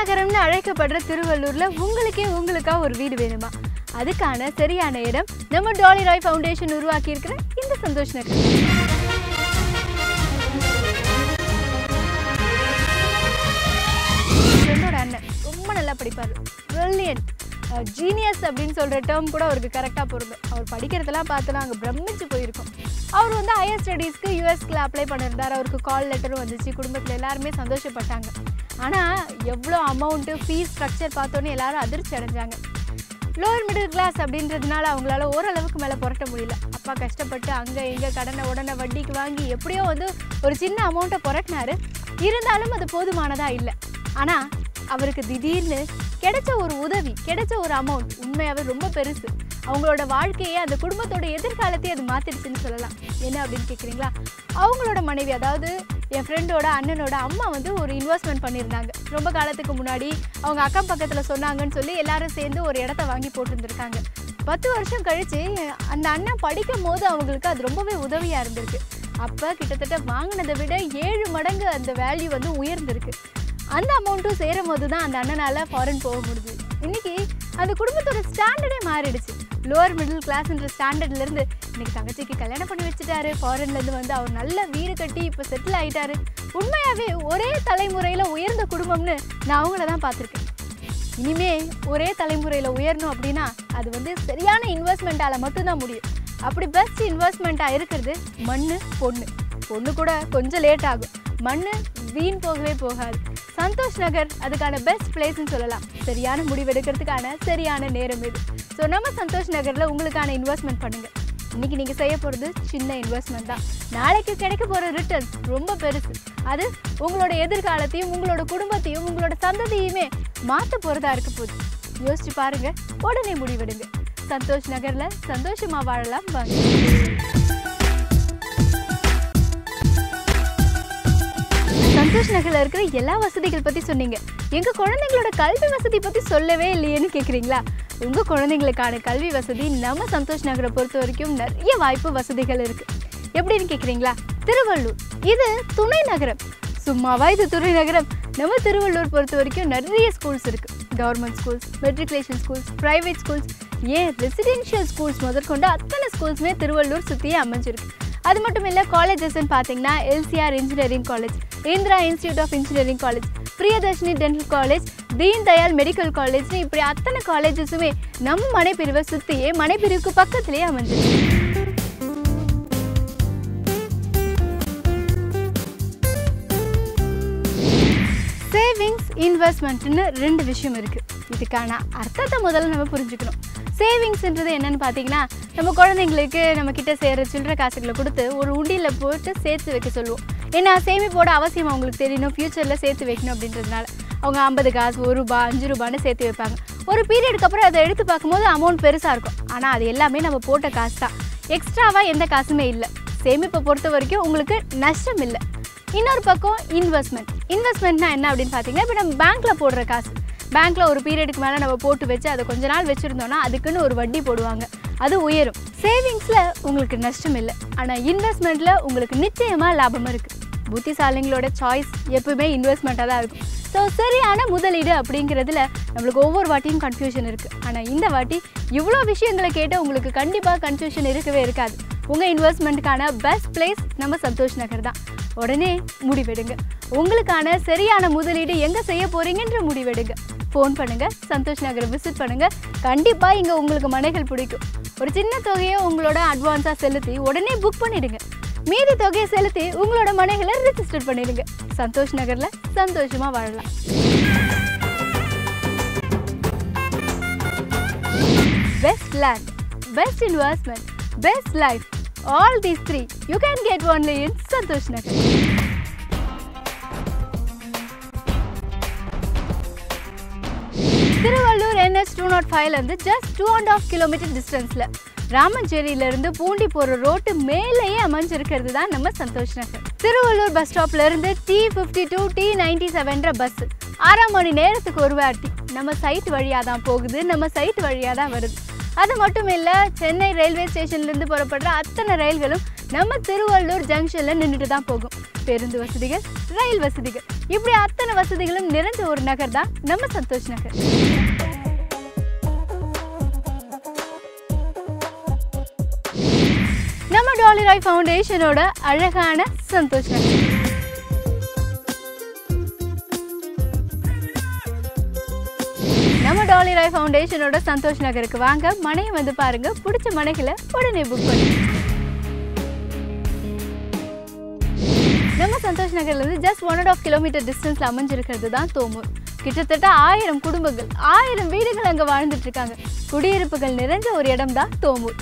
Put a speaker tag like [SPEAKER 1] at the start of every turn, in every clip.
[SPEAKER 1] நகரம்னு அழைக்கப்படுற திருவள்ளூர்ல உங்களுக்கே உங்களுக்கா ஒரு வீடு வேணுமா? அதுக்கான சரியான இடம் நம்ம டாலி ராய் ஃபவுண்டேஷன் உருவாக்கி இருக்கிற இந்த சந்தோஷ் நகர். ஃப்ரெண்டோட அண்ணன் ரொம்ப நல்லா படிப்பார். ப்ரில்லியன்ட் ஜீனியஸ் அப்படின்னு சொல்கிற டேர்ம் கூட அவருக்கு கரெக்டாக பொருந்தும். அவர் படிக்கிறதெல்லாம் பார்த்தோன்னா அங்கே பிரமிச்சு போயிருக்கும். அவர் வந்து ஹையர் ஸ்டடீஸ்க்கு யூஎஸ்கில் அப்ளை பண்ணியிருந்தார் அவருக்கு கால் லெட்டரும் வந்துச்சு. குடும்பத்தில் எல்லாருமே சந்தோஷப்பட்டாங்க. ஆனால் எவ்வளோ அமௌண்ட்டு ஃபீஸ் ஸ்ட்ரக்சர் பார்த்தோன்னே எல்லாரும் அதிர்ச்சி அடைஞ்சாங்க. லோவர் மிடில் கிளாஸ் அப்படின்றதுனால அவங்களால ஓரளவுக்கு மேலே புரட்ட முடியல. அப்பா கஷ்டப்பட்டு அங்கே இங்கே கடனை உடனே வட்டிக்கு வாங்கி எப்படியோ வந்து ஒரு சின்ன அமௌண்ட்டை புரட்டினாரு. இருந்தாலும் அது போதுமானதாக இல்லை. ஆனால் அவருக்கு திடீர்னு கிடைச்ச ஒரு உதவி கிடைச்ச ஒரு அமௌண்ட் உண்மையாகவே ரொம்ப பெருசு. அவங்களோட வாழ்க்கையே அந்த குடும்பத்தோட எதிர்காலத்தையே அது மாற்றிடுச்சுன்னு சொல்லலாம். என்ன அப்படின்னு கேட்குறீங்களா அவங்களோட மனைவி அதாவது என் ஃப்ரெண்டோட அண்ணனோட அம்மா வந்து ஒரு இன்வெஸ்ட்மெண்ட் பண்ணியிருந்தாங்க. ரொம்ப காலத்துக்கு முன்னாடி அவங்க அக்கம் பக்கத்தில் சொன்னாங்கன்னு சொல்லி எல்லாரும் சேர்ந்து ஒரு இடத்த வாங்கி போட்டிருந்துருக்காங்க. பத்து வருஷம் கழிச்சு அந்த அண்ணன் படிக்கும் போது அவங்களுக்கு அது ரொம்பவே உதவியாக இருந்திருக்கு. அப்போ கிட்டத்தட்ட வாங்கினதை விட ஏழு மடங்கு அந்த வேல்யூ வந்து உயர்ந்திருக்கு. அந்த அமௌண்ட்டும் சேரும் போது தான் அந்த அண்ணனால் ஃபாரின் போக முடியுது இன்னைக்கு அந்த குடும்பத்தோட ஸ்டாண்டர்டே மாறிடுச்சு. லோவர் மிடில் கிளாஸ்ன்ற ஸ்டாண்டர்ட்லேருந்து இன்னைக்கு தங்கச்சிக்கு கல்யாணம் பண்ணி வச்சுட்டாரு. ஃபாரின்லேருந்து வந்து அவர் நல்ல வீடு கட்டி இப்போ செட்டில் ஆகிட்டாரு உண்மையாகவே ஒரே தலைமுறையில் உயர்ந்த குடும்பம்னு நான் அவங்கள தான் பார்த்துருக்கேன். இனிமே ஒரே தலைமுறையில் உயரணும் அப்படின்னா அது வந்து சரியான இன்வெஸ்ட்மெண்ட்டால் மட்டும்தான் முடியும். அப்படி பெஸ்ட் இன்வெஸ்ட்மெண்ட்டாக இருக்கிறது மண் பொண்ணு. பொண்ணு கூட கொஞ்சம் லேட் ஆகும். மண் வீண் போகவே போகாது. சந்தோஷ் நகர் அதுக்கான பெஸ்ட் பிளேஸ்ன்னு சொல்லலாம். சரியான முடிவெடுக்கிறதுக்கான சரியான நேரம் இது. ஸோ நம்ம சந்தோஷ் நகரில் உங்களுக்கான இன்வெஸ்ட்மெண்ட் பண்ணுங்கள் இன்றைக்கி நீங்கள் செய்ய போகிறது சின்ன இன்வெஸ்ட்மெண்ட் தான். நாளைக்கு கிடைக்க போகிற ரிட்டர்ன்ஸ் ரொம்ப பெருசு. அது உங்களோட எதிர்காலத்தையும் உங்களோட குடும்பத்தையும் உங்களோட சந்ததியுமே மாற்ற போகிறதா இருக்க போகுது. யோசிச்சு பாருங்க. உடனே முடிவெடுங்க. சந்தோஷ் நகரில் சந்தோஷமாக வாழலாம். வாங்க. சந்தோஷ் நகரில் இருக்கிற எல்லா வசதிகள் பற்றி சொன்னீங்க. எங்கள் குழந்தைங்களோட கல்வி வசதி பற்றி சொல்லவே இல்லையேன்னு கேட்குறீங்களா உங்கள் குழந்தைங்களுக்கான கல்வி வசதி நம்ம சந்தோஷ் நகரை பொறுத்த வரைக்கும் நிறைய வாய்ப்பு வசதிகள் இருக்குது எப்படின்னு கேட்குறீங்களா திருவள்ளூர். இது துணை நகரம். சும்மாவா இது துணை நகரம்? நம்ம திருவள்ளூர் பொறுத்த வரைக்கும் நிறைய ஸ்கூல்ஸ் இருக்குது government schools matriculation schools private schools ஏன்? ரெசிடென்ஷியல் ஸ்கூல்ஸ் முதற்கொண்டு அத்தனை ஸ்கூல்ஸுமே திருவள்ளூர் சுற்றியே அமைஞ்சிருக்கு. அது மட்டும் இல்லை காலேஜஸ்ன்னு பார்த்தீங்கன்னா LCR engineering college Indira institute of engineering college Priyadarshini dental college Deen Dayal medical காலேஜ்னு இப்படி அத்தனை காலேஜஸுமே நம்ம மனைப்பிரிவை சுற்றியே மனைப்பிரிவுக்கு பக்கத்துலேயே அமைஞ்சிருக்கு. சேவிங்ஸ் இன்வெஸ்ட்மெண்ட்னு ரெண்டு விஷயம் இருக்குது இதுக்கான அர்த்தத்தை முதல்ல நம்ம புரிஞ்சுக்கணும். சேவிங்ஸ்ன்றது என்னென்னு பார்த்தீங்கன்னா நம்ம குழந்தைங்களுக்கு நம்ம கிட்டே சேர்ற சில்லற காசுகளை கொடுத்து ஒரு உண்டியில் போட்டு சேர்த்து வைக்க சொல்லுவோம். ஏன்னா சேமிப்போட அவசியம் அவங்களுக்கு தெரியணும் ஃப்யூச்சரில் சேர்த்து வைக்கணும் அப்படின்றதுனால. அவங்க ஐம்பது காசு ஒரு ரூபா அஞ்சு ரூபான்னு சேர்த்து வைப்பாங்க. ஒரு பீரியடுக்கு அப்புறம் அதை எடுத்து பார்க்கும்போது அமௌண்ட் பெருசாக இருக்கும். ஆனால் அது எல்லாமே நம்ம போட்ட காசு தான். எக்ஸ்ட்ராவாக எந்த காசுமே இல்லை. சேமிப்பை பொறுத்த வரைக்கும் உங்களுக்கு நஷ்டம் இல்லை. இன்னொரு பக்கம் இன்வெஸ்ட்மெண்ட் இன்வெஸ்ட்மெண்ட்னா என்ன அப்படின்னு பார்த்தீங்கன்னா இப்போ நம்ம பேங்க்கில் போடுற காசு. பேங்க்கில் ஒரு பீரியடுக்கு மேலே நம்ம போட்டு வச்சு அதை கொஞ்ச நாள் வச்சுருந்தோம்னா அதுக்குன்னு ஒரு வட்டி போடுவாங்க. அது உயரும். சேவிங்ஸில் உங்களுக்கு நஷ்டம் இல்லை. ஆனால் இன்வெஸ்ட்மெண்ட்டில் உங்களுக்கு நிச்சயமாக லாபம் இருக்குது புத்திசாலிங்களோட சாய்ஸ் எப்பவுமே இன்வெஸ்ட்மெண்ட்டாக தான் இருக்கும் ஸோ சரியான முதலீடு அப்படிங்கிறதுல நம்மளுக்கு ஒவ்வொரு வாட்டியும் கன்ஃபியூஷன் இருக்குது ஆனால் இந்த வாட்டி இவ்வளோ விஷயங்களை கேட்டு உங்களுக்கு கண்டிப்பாக கன்ஃபியூஷன் இருக்கவே இருக்காது. உங்கள் இன்வெஸ்ட்மெண்ட்டுக்கான பெஸ்ட் பிளேஸ் நம்ம சந்தோஷ் நகர் தான். உடனே முடிவெடுங்க. உங்களுக்கான சரியான முதலீடு எங்கே செய்ய போறீங்கன்ற முடிவெடுங்க. ஃபோன் பண்ணுங்கள் சந்தோஷ் நகரை விசிட் பண்ணுங்கள் கண்டிப்பாக இங்கே உங்களுக்கு மனைகள் பிடிக்கும். ஒரு சின்ன தொகையை உங்களோட அட்வான்ஸாக செலுத்தி உடனே புக் பண்ணிவிடுங்க மீதி தொகையை செலுத்தி உங்களோட மனைகளை ரிஜிஸ்டர் பண்ணிடுங்க. சந்தோஷ் நகரில் சந்தோஷமாக வாழலாம். Best land best investment best life all these three you can get only in Santosh Nagar Tiruvallur NS two naught ஃபைவ்லேருந்து just two and half kilometre டிஸ்டன்ஸில் ராமஞ்சேரியிலேருந்து பூண்டி போகிற ரோட்டு மேலேயே அமைஞ்சிருக்கிறது தான் நம்ம சந்தோஷ் நகர். திருவள்ளூர் பஸ் ஸ்டாப்ல இருந்து T fifty two T ninety செவன்ற bus ஆறாம் மணி நேரத்துக்கு ஒரு வாட்டி. நம்ம சைட் வழியாக தான் போகுது நம்ம சைட் வழியாக தான் வருது. அது மட்டும் இல்லை சென்னை ரயில்வே ஸ்டேஷன்லேருந்து புறப்படுற அத்தனை ரயில்களும் நம்ம திருவள்ளூர் ஜங்ஷனில் நின்றுட்டு தான் போகும். பேருந்து வசதிகள் ரயில் வசதிகள். இப்படி அத்தனை வசதிகளும் நிறைஞ்ச ஒரு நகர் தான் நம்ம சந்தோஷ் நகர். நம்ம ராய் ஃபவுண்டேஷனோட அழகான சந்தோஷ் நகர் நம்ம டாலி ராய் ஃபவுண்டேஷனோட சந்தோஷ் நகருக்கு வாங்க. மனையை வந்து பாருங்க. பிடிச்ச மனைகளை உடனே புக் பண்ணி. நம்ம சந்தோஷ் நகர்ல இருந்து just one and half kilometre டிஸ்டன்ஸில் அமைஞ்சிருக்கிறது தான் தோமூர் கிட்டத்தட்ட ஆயிரம் குடும்பங்கள் ஆயிரம் வீடுகள் அங்கே வாழ்ந்துட்டு இருக்காங்க. குடியிருப்புகள் நிறைஞ்ச ஒரு இடம் தான் தோமூர்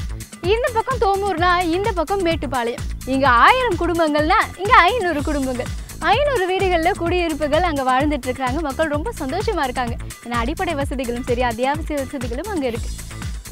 [SPEAKER 1] இந்த பக்கம் தோமூர்னா இந்த பக்கம் மேட்டுப்பாளையம். இங்கே ஆயிரம் குடும்பங்கள்னா இங்கே ஐநூறு குடும்பங்கள். ஐநூறு வீடுகளில் குடியிருப்புகள் அங்கே வாழ்ந்துட்டு இருக்காங்க மக்கள் ரொம்ப சந்தோஷமா இருக்காங்க. ஏன்னா அடிப்படை வசதிகளும் சரி அத்தியாவசிய வசதிகளும் அங்கே இருக்கு.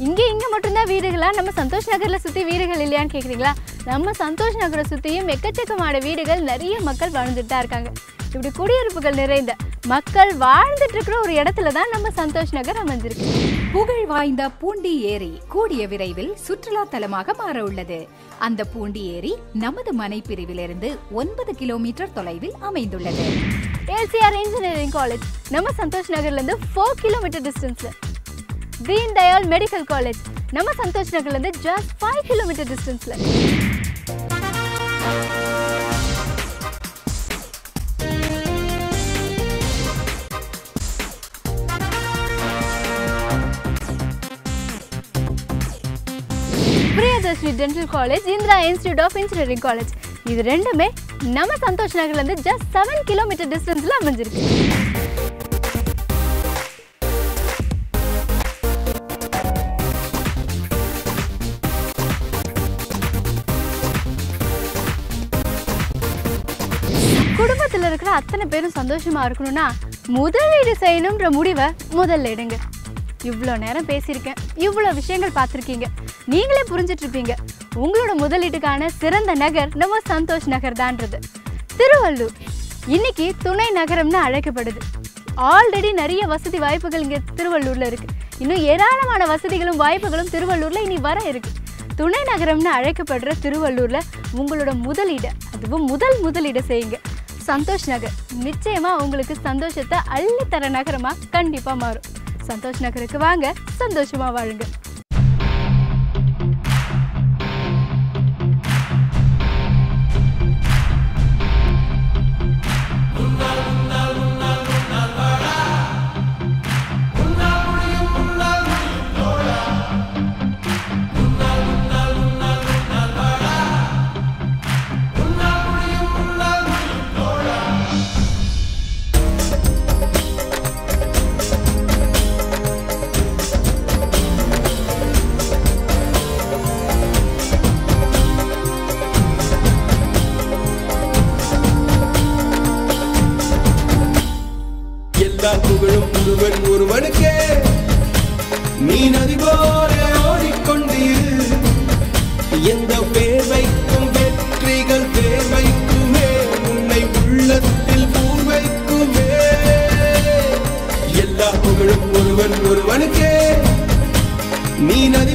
[SPEAKER 1] இங்கே இங்கே மட்டும்தான் வீடுகளா? நம்ம சந்தோஷ் நகரில் சுற்றி வீடுகள் இல்லையான்னு கேட்குறீங்களா நம்ம சந்தோஷ் நகரை சுற்றியும் எக்கச்சக்கமான வீடுகள் நிறைய மக்கள் வாழ்ந்துட்டு தான் இருக்காங்க. இப்படி குடியிருப்புகள் நிறைந்த மக்கள் வாழ்ந்துட்டு இருக்கிற ஒரு இடத்துல தான் நம்ம சந்தோஷ் நகர் அமைஞ்சிருக்கு.
[SPEAKER 2] புகழ் வாய்ந்த பூண்டி ஏரி கூடிய விரைவில் சுற்றுலா தலமாக மாற உள்ளது. அந்த பூண்டி ஏரி நமது மனை பிரிவிலிருந்து ஒன்பது கிலோமீட்டர் தொலைவில் அமைந்துள்ளது.
[SPEAKER 1] ஏசிஆர் இன்ஜினியரிங் காலேஜ் நம்ம சந்தோஷ் நகர்லேருந்து ஃபோர் கிலோமீட்டர் டிஸ்டன்ஸில் தீன் தயாள் மெடிக்கல் காலேஜ் நம்ம சந்தோஷ் நகர்லேருந்து ஜஸ்ட் ஃபைவ் கிலோமீட்டர் டிஸ்டன்ஸில் Priyadarshini dental college Indira institute of engineering college இது ரெண்டுமே நம்ம சந்தோஷ் நகர்லேருந்து ஜஸ்ட் செவன் கிலோமீட்டர் டிஸ்டன்ஸில் அமைஞ்சிருக்கு. குடும்பத்தில் இருக்கிற அத்தனை பேரும் சந்தோஷமா இருக்கணும்னா முதலீடு செய்யணுன்ற முடிவை முதல்ல எடுங்க. இவ்வளோ நேரம் பேசியிருக்கேன். இவ்வளோ விஷயங்கள் பார்த்துருக்கீங்க. நீங்களே புரிஞ்சிட்டு இருப்பீங்க உங்களோட முதலீட்டுக்கான சிறந்த நகர் நம்ம சந்தோஷ் நகர் தான்றது. திருவள்ளூர். இன்னைக்கு துணை நகரம்னு அழைக்கப்படுது. ஆல்ரெடி நிறைய வசதி வாய்ப்புகள் இங்கே திருவள்ளூரில் இருக்கு. இன்னும் ஏராளமான வசதிகளும் வாய்ப்புகளும் திருவள்ளூரில் இனி வர இருக்கு. துணை நகரம்னு அழைக்கப்படுற திருவள்ளூரில் உங்களோட முதலீடை அதுவும் முதல் முதலீடை செய்யுங்க. சந்தோஷ் நகர். நிச்சயமாக உங்களுக்கு சந்தோஷத்தை அள்ளித்தர நகரமாக கண்டிப்பாக மாறும். சந்தோஷ் நகருக்கு வாங்க சந்தோஷமாக வாழுங்க.
[SPEAKER 3] ஒருவனுக்கே. நீ நதி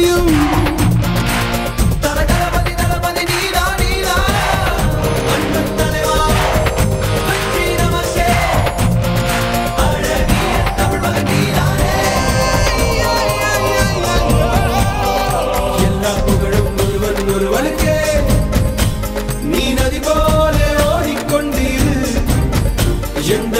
[SPEAKER 3] முடியும் நீ நதி போல ஓடிக்கொண்டிரு. எந்த